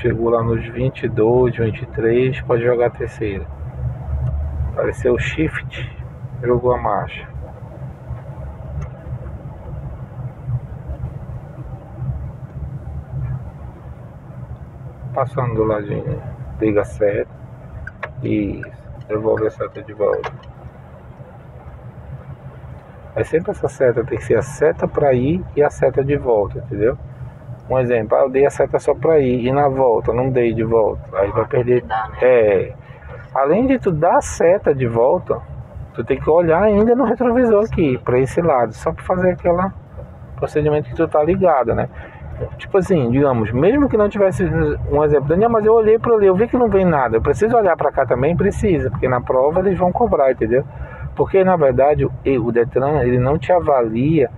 chegou lá nos 22, 23, pode jogar a terceira. Apareceu o shift, jogou a marcha. Passando do ladinho, liga seta e devolve a seta de volta. Mas sempre essa seta tem que ser a seta para ir e a seta de volta, entendeu? Um exemplo, ah, eu dei a seta só para ir e na volta, não dei de volta. Aí vai perder. Dá, né? É. Além de tu dar a seta de volta, tu tem que olhar ainda no retrovisor aqui, para esse lado, só para fazer aquela procedimento que tu tá ligado, né? Tipo assim, digamos, mesmo que não tivesse um exemplo, Daniel, mas eu olhei para ali, eu vi que não vem nada. Eu preciso olhar para cá também, precisa, porque na prova eles vão cobrar, entendeu? Porque na verdade o o Detran ele não te avalia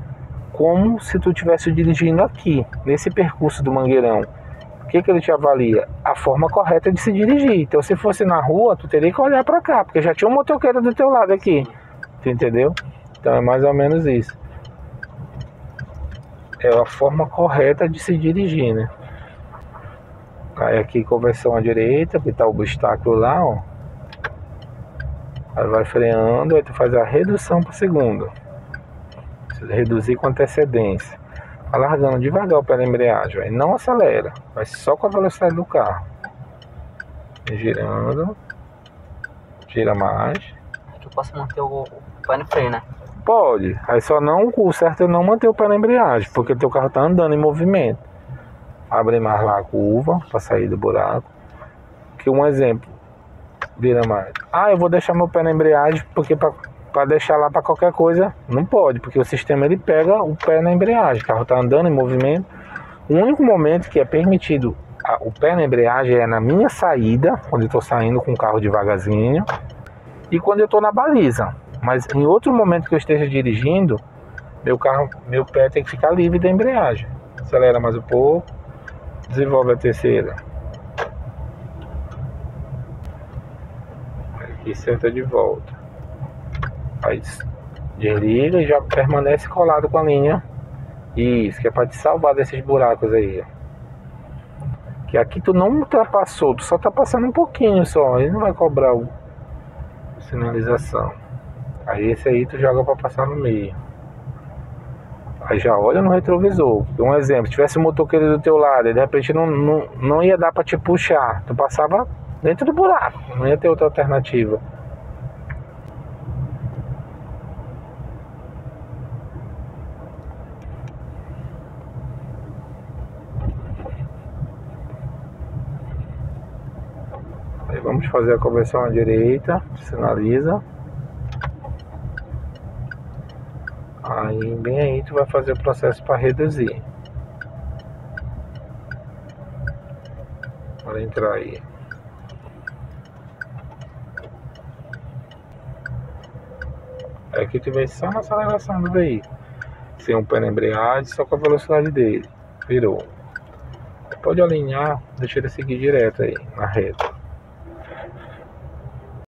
como se tu estivesse dirigindo aqui, nesse percurso do Mangueirão. O que, que ele te avalia? A forma correta de se dirigir. Então, se fosse na rua, tu teria que olhar para cá, porque já tinha um motoqueiro do teu lado aqui. Tu entendeu? Então, é mais ou menos isso. É a forma correta de se dirigir, né? Aí aqui conversão à direita, que tá o obstáculo lá, ó. Aí vai freando, aí tu faz a redução por segundo. Reduzir com antecedência. Vai largando devagar o pé da embreagem, vai. não acelera. Vai só com a velocidade do carro. Girando. Gira mais. Que eu posso manter o, o pé no freio, né? Pode. Aí só não, o certo é não manter o pé na embreagem, porque teu carro tá andando em movimento. Abre mais lá a curva para sair do buraco. Que um exemplo, vira mais. Ah, eu vou deixar meu pé na embreagem porque para deixar lá para qualquer coisa não pode, porque o sistema ele pega o pé na embreagem. O carro tá andando em movimento. O único momento que é permitido a- o pé na embreagem é na minha saída, quando eu tô saindo com o carro devagarzinho, e quando eu tô na baliza. Mas em outro momento que eu esteja dirigindo, meu carro, meu pé tem que ficar livre da embreagem. Acelera mais um pouco, desenvolve a terceira. Aqui senta de volta. Aí desliga e já permanece colado com a linha. Isso, que é para te salvar desses buracos aí. Que aqui tu não ultrapassou, tu só tá passando um pouquinho só. Ele não vai cobrar o sinalização. Aí esse aí tu joga para passar no meio. Aí já olha no retrovisor. Um exemplo, se tivesse um motoqueiro do teu lado, e de repente não, não, não ia dar para te puxar. Tu passava dentro do buraco, não ia ter outra alternativa. Vamos fazer a conversão à direita, sinaliza. Aí bem aí tu vai fazer o processo para reduzir. Para entrar aí. É que tu vem só na aceleração do veículo. Sem um pé na embreagem, só com a velocidade dele. Virou. Pode alinhar, deixa ele seguir direto aí, na reta.